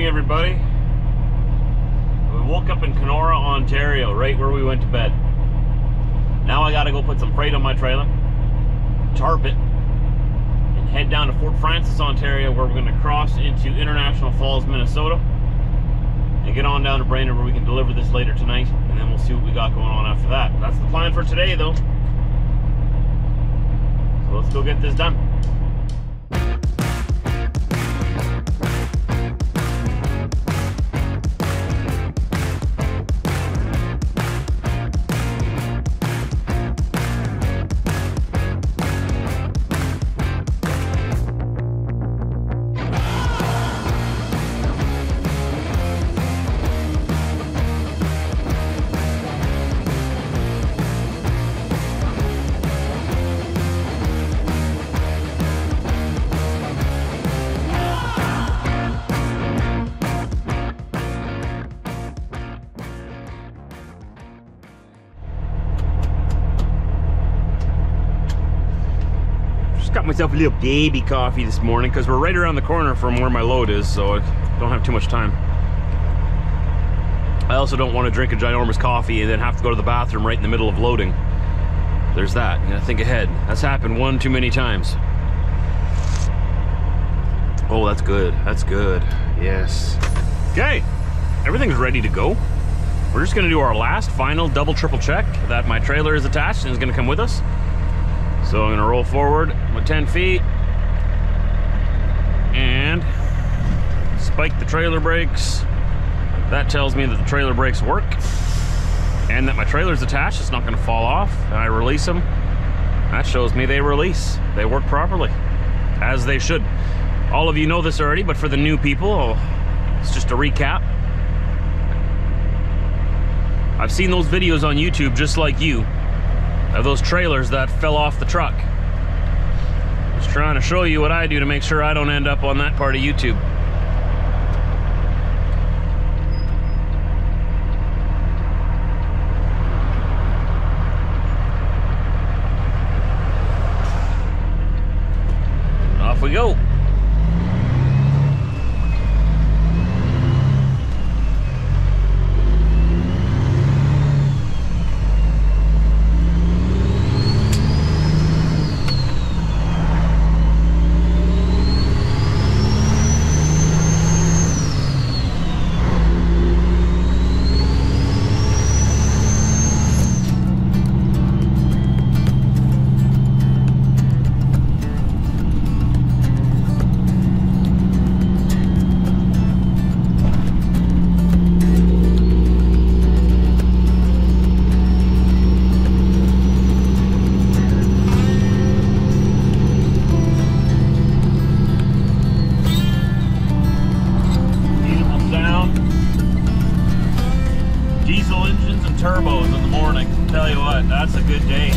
morning, everybody. We woke up in Kenora, Ontario, right where we went to bed. Now I gotta go put some freight on my trailer, tarp it, and head down to Fort Frances, Ontario, where we're gonna cross into International Falls, Minnesota, and get on down to Brainerd where we can deliver this later tonight, and then we'll see what we got going on after that. That's the plan for today, though. So let's go get this done. Myself a little baby coffee this morning because we're right around the corner from where my load is, so I don't have too much time. I also don't want to drink a ginormous coffee and then have to go to the bathroom right in the middle of loading. There's that. You gotta think ahead. That's happened one too many times. Oh, that's good. That's good. Yes. Okay. Everything's ready to go. We're just gonna do our last final double triple check that my trailer is attached and is gonna come with us. So I'm gonna roll forward with 10 feet and spike the trailer brakes. That tells me that the trailer brakes work and that my trailer's attached. It's not gonna fall off. And I release them. That shows me they release. They work properly, as they should. All of you know this already, but for the new people, oh, it's just a recap. I've seen those videos on YouTube just like you of those trailers that fell off the truck. Just trying to show you what I do to make sure I don't end up on that part of YouTube. Engines and turbos in the morning. Tell you what, that's a good day.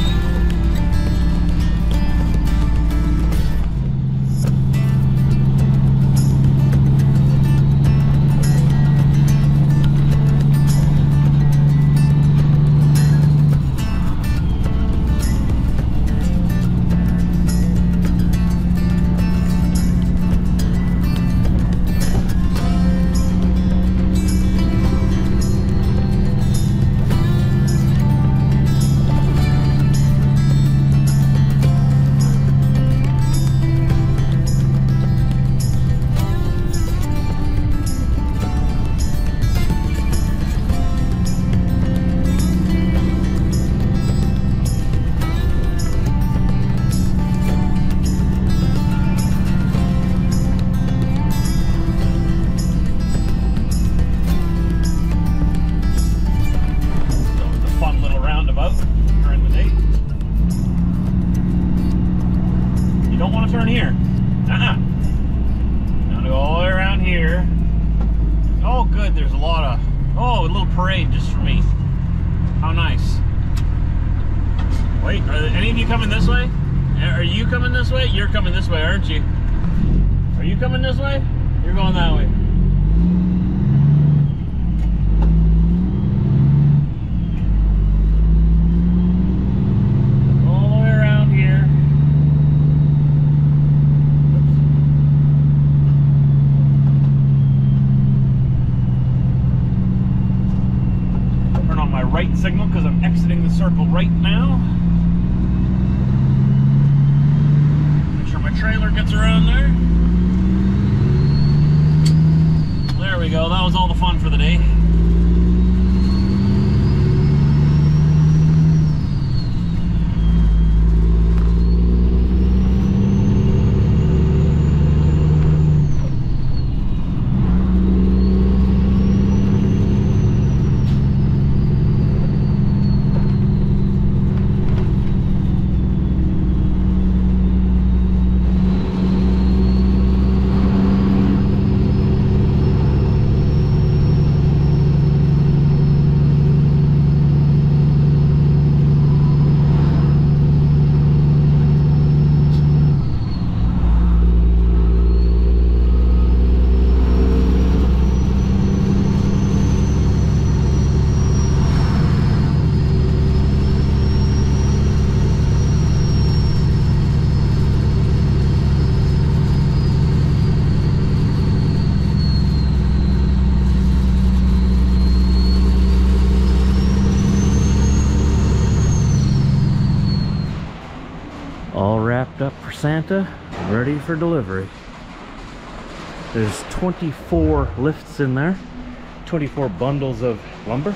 Any of you coming this way? Are you coming this way? You're coming this way, aren't you? Are you coming this way? You're going that way. all the way around here. signal because I'm exiting the circle right now. Make sure my trailer gets around there. There we go. That was all the fun for the day. all wrapped up for Santa, ready for delivery. There's 24 lifts in there, 24 bundles of lumber.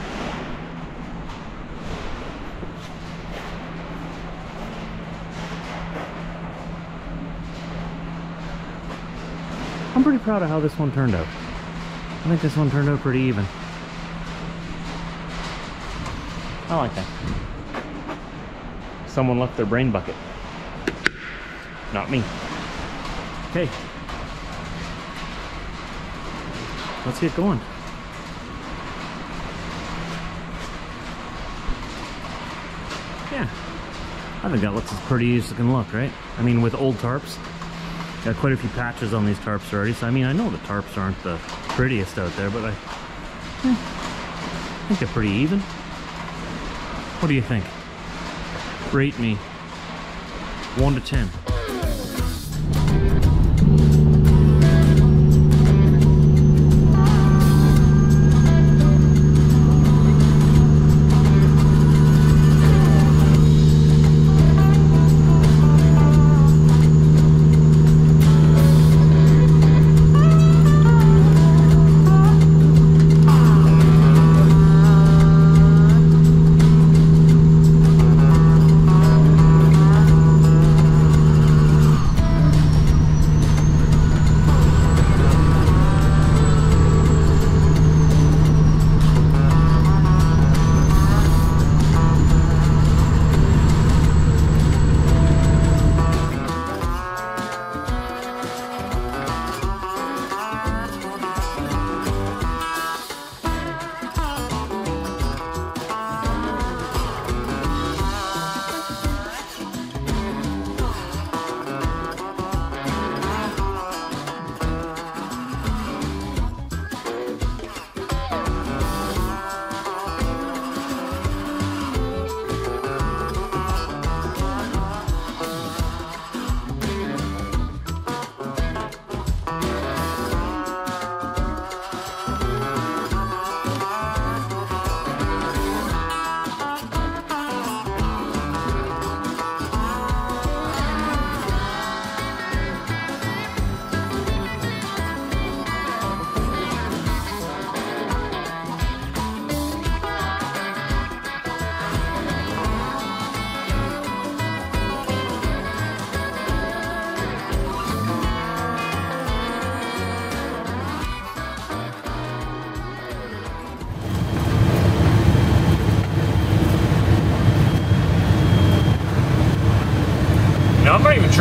I'm pretty proud of how this one turned out. I think this one turned out pretty even. I like that. Someone left their brain bucket. Not me. Okay. Let's get going. Yeah. I think that looks as pretty as it can look, right? I mean, with old tarps. Got quite a few patches on these tarps already, so I mean, I know the tarps aren't the prettiest out there, but I, eh, I think they're pretty even. What do you think? Rate me 1 to 10.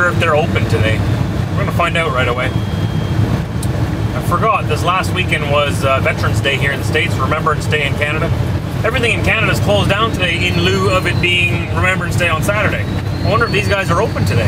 Sure if they're open today. We're to find out right away. I forgot, this last weekend was uh, Veterans Day here in the States, Remembrance Day in Canada. Everything in Canada is closed down today in lieu of it being Remembrance Day on Saturday. I wonder if these guys are open today.